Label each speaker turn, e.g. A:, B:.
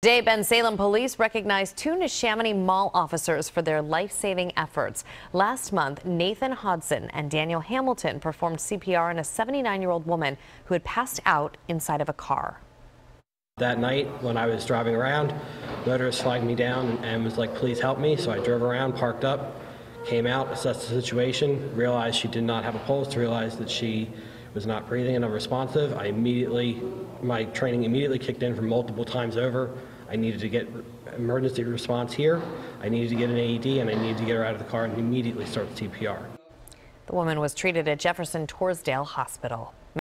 A: Today, Bensalem police recognized two Neshaminy Mall officers for their life-saving efforts. Last month, Nathan Hodson and Daniel Hamilton performed CPR on a 79-year-old woman who had passed out inside of a car.
B: That night, when I was driving around, motorist flagged me down and was like, please help me. So I drove around, parked up, came out, assessed the situation, realized she did not have a pulse, realized that she was not breathing and unresponsive. I immediately, my training immediately kicked in for multiple times over. I needed to get emergency response here. I needed to get an AED and I needed to get her out of the car and immediately start the CPR.
A: The woman was treated at Jefferson Torresdale Hospital.